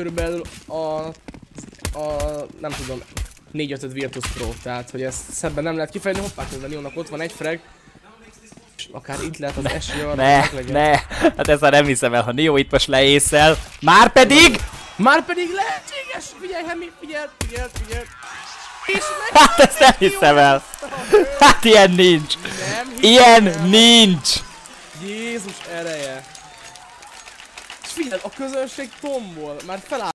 körülbelül a, a nem tudom, 4-5 Virtus Pro, tehát hogy ezt szebben nem lehet kifejni, hoppá közben Jónak ott van egy frag, és akár itt lehet az esély arra, Ne, hogy meglegyen. ne, hát ezt nem hiszem el, ha Neo itt most leészel. Már pedig! Már pedig lehetséges! Figyelj, Hemi, figyelj, figyelj, figyelj! És meg... Hát ezt nem hiszem el. Hát ilyen nincs. Nem hiszem Ilyen el. nincs. Jézus ereje! Figyelj, a közönség tombol, már feláll